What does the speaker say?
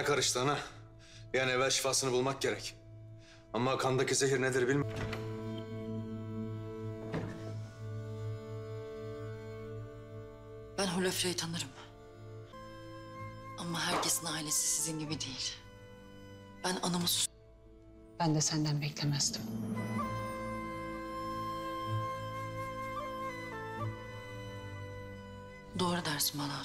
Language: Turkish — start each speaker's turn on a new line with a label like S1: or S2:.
S1: Kana karıştı ana. Bir an evvel şifasını bulmak gerek. Ama kandaki zehir nedir bilmiyorum.
S2: Ben Holofya'yı tanırım. Ama herkesin ailesi sizin gibi değil. Ben anamı sus...
S3: Ben de senden beklemezdim.
S2: Doğru dersin bana.